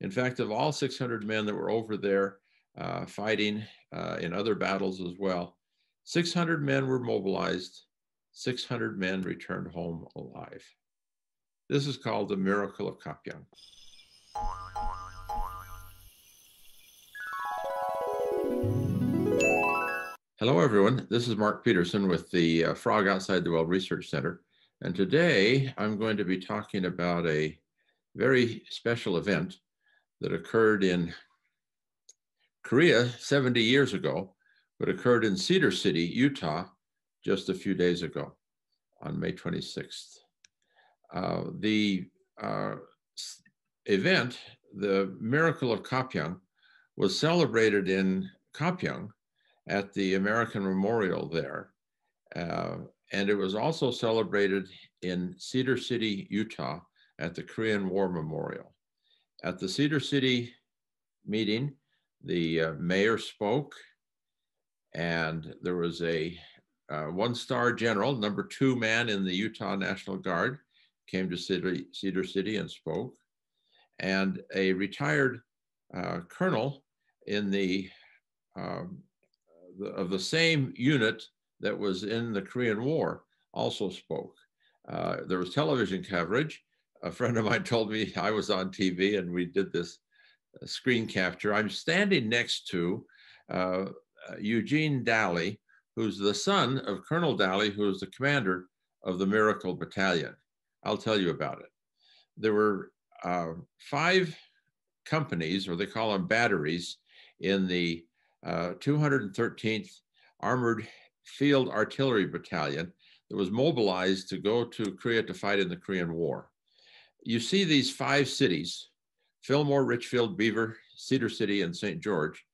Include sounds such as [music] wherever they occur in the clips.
In fact, of all 600 men that were over there uh, fighting uh, in other battles as well, 600 men were mobilized, 600 men returned home alive. This is called the miracle of Gapyeong. Hello, everyone. This is Mark Peterson with the uh, Frog Outside the Well Research Center. And today I'm going to be talking about a very special event that occurred in Korea 70 years ago, but occurred in Cedar City, Utah, just a few days ago on May 26th. Uh, the uh, event, the miracle of Gapyeong, was celebrated in Gapyeong at the American Memorial there. Uh, and it was also celebrated in Cedar City, Utah at the Korean War Memorial. At the Cedar City meeting, the uh, mayor spoke, and there was a uh, one star general, number two man in the Utah National Guard, came to Cedar City and spoke. And a retired uh, colonel in the um, of the same unit that was in the Korean War also spoke. Uh, there was television coverage. A friend of mine [laughs] told me I was on TV and we did this uh, screen capture. I'm standing next to uh, Eugene Dalley, who's the son of Colonel Dalley, who was the commander of the Miracle Battalion. I'll tell you about it. There were uh, five companies, or they call them batteries, in the uh, 213th Armored Field Artillery Battalion that was mobilized to go to Korea to fight in the Korean War. You see these five cities, Fillmore, Richfield, Beaver, Cedar City, and St. George.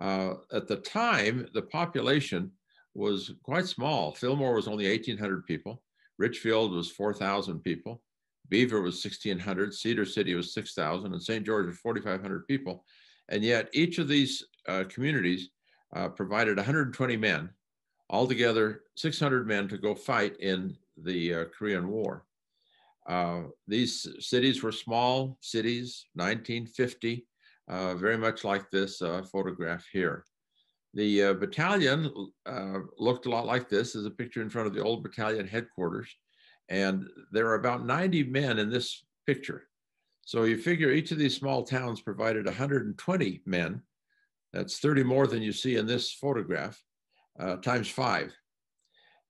Uh, at the time, the population was quite small. Fillmore was only 1,800 people. Richfield was 4,000 people. Beaver was 1,600. Cedar City was 6,000. And St. George was 4,500 people. And yet each of these uh, communities uh, provided 120 men, altogether 600 men to go fight in the uh, Korean War. Uh, these cities were small cities, 1950, uh, very much like this uh, photograph here. The battalion looked a lot like this. There's a picture in front of the old battalion headquarters. And there are about 90 men in this picture. So you figure each of these small towns provided 120 men. That's 30 more than you see in this photograph, uh, times five.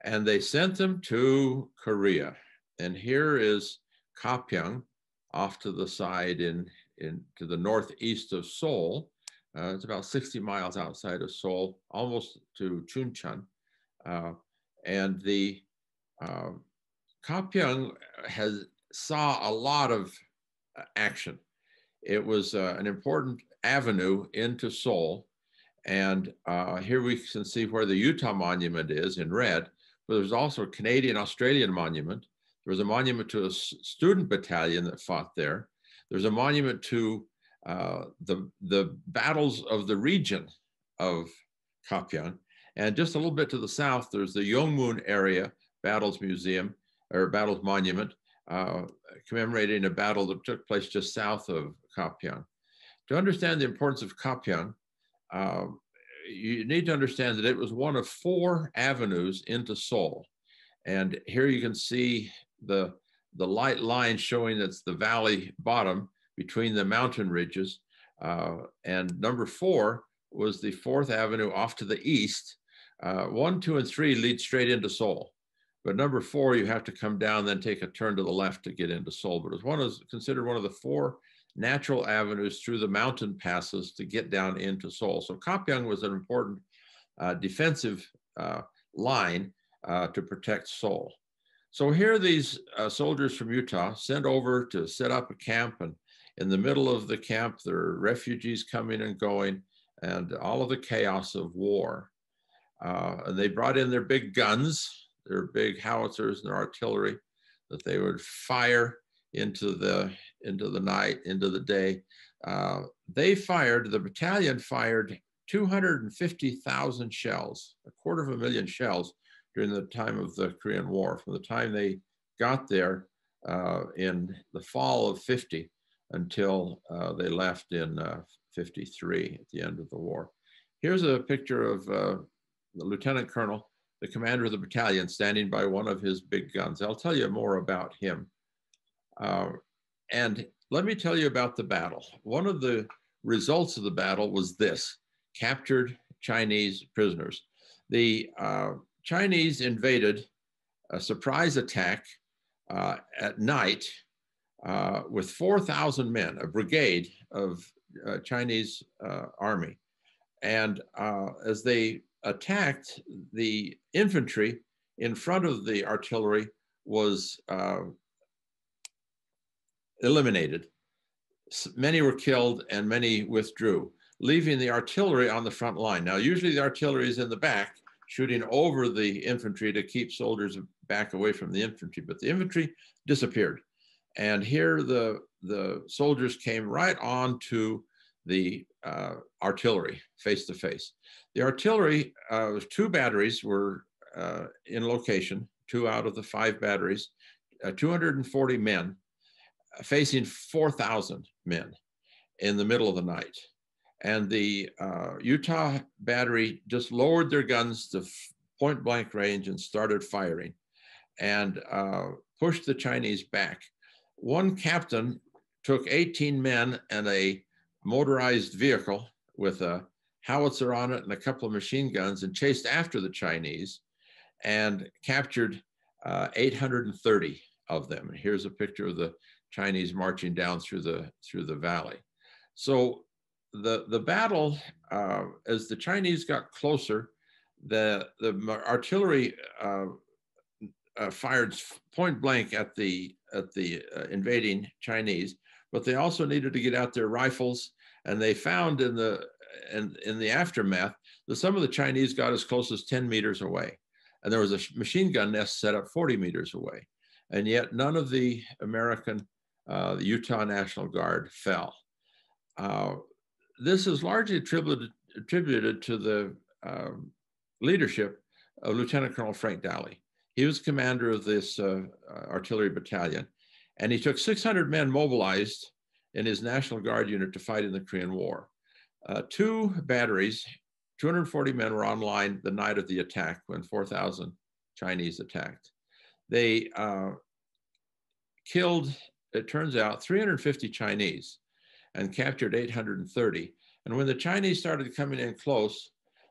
And they sent them to Korea. And here is Gapyeong off to the side in, in to the northeast of Seoul. Uh, it's about 60 miles outside of Seoul, almost to Chuncheon. Uh, and the uh, Gapyeong has saw a lot of action. It was uh, an important avenue into Seoul. And uh, here we can see where the Utah Monument is in red, but there's also a Canadian Australian monument. There was a monument to a student battalion that fought there. There's a monument to uh, the, the battles of the region of Gapyeong. And just a little bit to the south, there's the Yongmun area Battles Museum or Battles Monument uh, commemorating a battle that took place just south of Gapyeong. To understand the importance of Gapyeong, uh, you need to understand that it was one of four avenues into Seoul. And here you can see the, the light line showing that's the valley bottom between the mountain ridges. Uh, and number four was the Fourth Avenue off to the east. Uh, one, two, and three lead straight into Seoul. But number four, you have to come down, then take a turn to the left to get into Seoul. But it's one is considered one of the four natural avenues through the mountain passes to get down into Seoul. So Gapyeong was an important uh, defensive uh, line uh, to protect Seoul. So here these uh, soldiers from Utah sent over to set up a camp and in the middle of the camp, there are refugees coming and going and all of the chaos of war. Uh, and they brought in their big guns their big howitzers and their artillery that they would fire into the into the night, into the day. Uh, they fired, the battalion fired 250,000 shells, a quarter of a million shells during the time of the Korean War. From the time they got there uh, in the fall of 50 until uh, they left in uh, 53 at the end of the war. Here's a picture of uh, the lieutenant colonel, the commander of the battalion, standing by one of his big guns. I'll tell you more about him. Uh, and let me tell you about the battle. One of the results of the battle was this captured Chinese prisoners. The uh, Chinese invaded a surprise attack uh, at night uh, with 4,000 men, a brigade of uh, Chinese uh, army. And uh, as they attacked, the infantry in front of the artillery was eliminated. Many were killed and many withdrew, leaving the artillery on the front line. Now, usually the artillery is in the back, shooting over the infantry to keep soldiers back away from the infantry, but the infantry disappeared. And here the, the soldiers came right on to the uh, artillery face to face. The artillery, uh, two batteries were uh, in location, two out of the five batteries, uh, 240 men facing 4,000 men in the middle of the night. And the uh, Utah battery just lowered their guns to point blank range and started firing and uh, pushed the Chinese back. One captain took 18 men and a motorized vehicle with a howitzer on it and a couple of machine guns and chased after the Chinese and captured uh, 830 of them. Here's a picture of the Chinese marching down through the through the valley. So the the battle, uh, as the Chinese got closer, the the artillery uh, uh, fired point blank at the at the uh, invading Chinese, but they also needed to get out their rifles, and they found in the in, in the aftermath that some of the Chinese got as close as 10 meters away, and there was a machine gun nest set up 40 meters away, and yet none of the American uh, the Utah National Guard fell. Uh, this is largely attributed, attributed to the um, leadership of Lieutenant Colonel Frank Dalley. He was commander of this uh artillery battalion, and he took 600 men mobilized in his National Guard unit to fight in the Korean War. Uh, two batteries, 240 men were online the night of the attack when 4,000 Chinese attacked. They uh, killed it turns out 350 Chinese and captured 830. And when the Chinese started coming in close,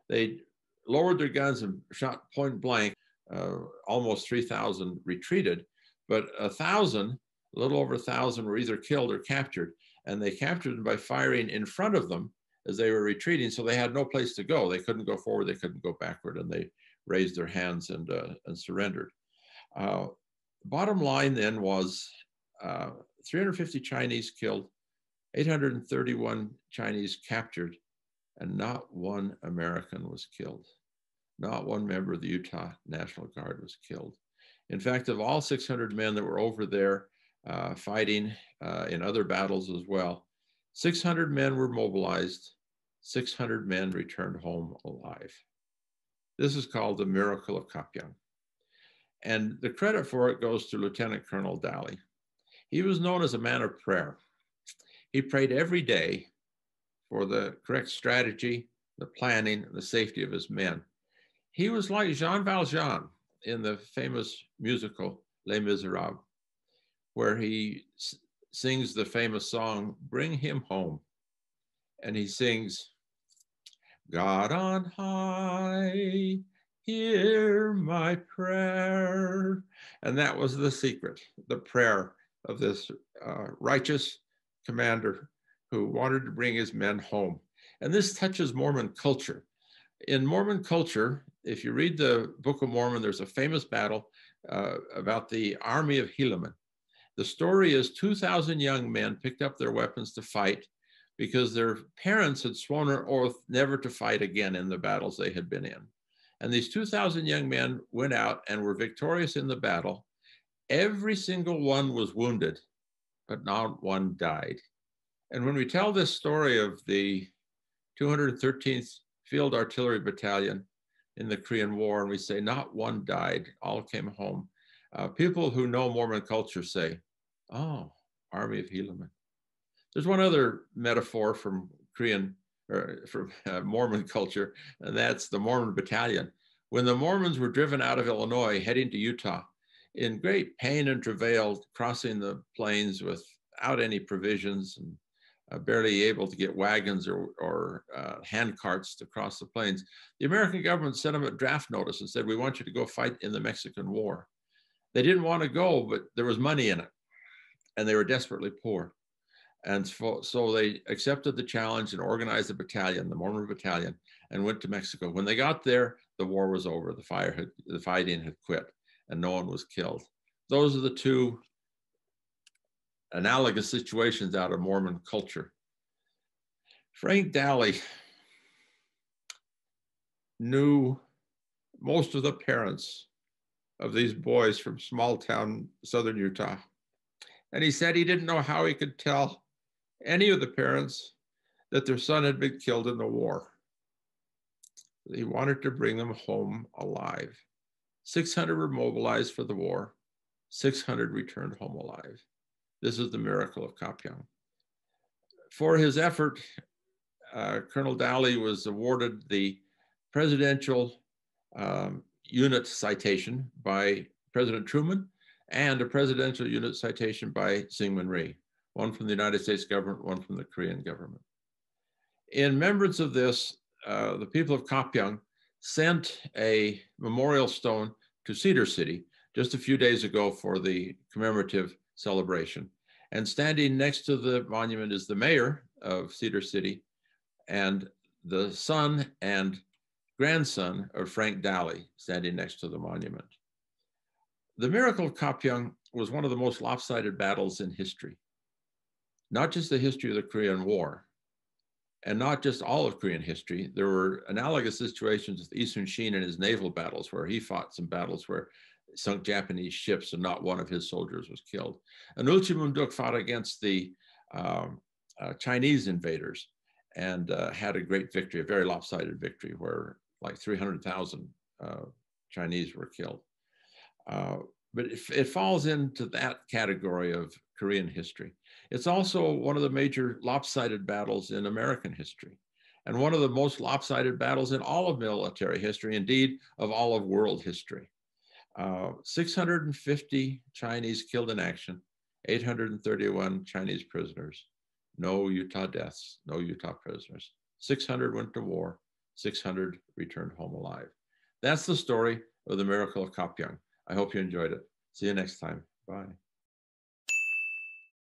they lowered their guns and shot point blank. Uh, almost 3,000 retreated, but a thousand, a little over a thousand, were either killed or captured. And they captured them by firing in front of them as they were retreating. So they had no place to go. They couldn't go forward, they couldn't go backward, and they raised their hands and, uh, and surrendered. Uh, bottom line then was uh, 350 Chinese killed, 831 Chinese captured, and not one American was killed. Not one member of the Utah National Guard was killed. In fact, of all 600 men that were over there uh, fighting uh, in other battles as well, 600 men were mobilized, 600 men returned home alive. This is called the miracle of Gapyeong. And the credit for it goes to Lieutenant Colonel Dalley. He was known as a man of prayer. He prayed every day for the correct strategy, the planning, the safety of his men. He was like Jean Valjean in the famous musical Les Miserables, where he sings the famous song, Bring Him Home. And he sings, God on high, hear my prayer. And that was the secret, the prayer of this uh, righteous commander who wanted to bring his men home. And this touches Mormon culture. In Mormon culture, if you read the Book of Mormon, there's a famous battle uh, about the army of Helaman. The story is 2,000 young men picked up their weapons to fight because their parents had sworn an oath never to fight again in the battles they had been in. And these 2,000 young men went out and were victorious in the battle Every single one was wounded, but not one died. And when we tell this story of the 213th Field Artillery Battalion in the Korean War, and we say not one died, all came home, uh, people who know Mormon culture say, oh, Army of Helaman. There's one other metaphor from Korean or from [laughs] uh, Mormon culture, and that's the Mormon battalion. When the Mormons were driven out of Illinois heading to Utah, in great pain and travail, crossing the plains without any provisions and uh, barely able to get wagons or, or uh, hand carts to cross the plains, the American government sent them a draft notice and said, We want you to go fight in the Mexican War. They didn't want to go, but there was money in it, and they were desperately poor. And so, so they accepted the challenge and organized a battalion, the Mormon Battalion, and went to Mexico. When they got there, the war was over. The fire had, the fighting had quit, and no one was killed. Those are the two analogous situations out of Mormon culture. Frank Dalley knew most of the parents of these boys from small town southern Utah. And he said he didn't know how he could tell any of the parents that their son had been killed in the war. He wanted to bring them home alive. 600 were mobilized for the war, 600 returned home alive. This is the miracle of Gapyeong. For his effort, uh, Colonel Dalley was awarded the Presidential um, Unit Citation by President Truman and a Presidential Unit Citation by Syngman Rhee one from the United States government, one from the Korean government. In remembrance of this, uh, the people of Gapyeong sent a memorial stone to Cedar City just a few days ago for the commemorative celebration. And standing next to the monument is the mayor of Cedar City and the son and grandson of Frank Dalley standing next to the monument. The miracle of Gapyeong was one of the most lopsided battles in history not just the history of the Korean War, and not just all of Korean history. There were analogous situations with Yi Sun-shin and his naval battles, where he fought some battles where sunk Japanese ships and not one of his soldiers was killed. And Eulji Mundeok fought against the um, uh, Chinese invaders and uh, had a great victory, a very lopsided victory, where like 300,000 uh, Chinese were killed. Uh, but it, it falls into that category of Korean history. It's also one of the major lopsided battles in American history and one of the most lopsided battles in all of military history, indeed, of all of world history. Uh, 650 Chinese killed in action, 831 Chinese prisoners, no Utah deaths, no Utah prisoners. 600 went to war, 600 returned home alive. That's the story of the miracle of Gapyeong. I hope you enjoyed it. See you next time. Bye.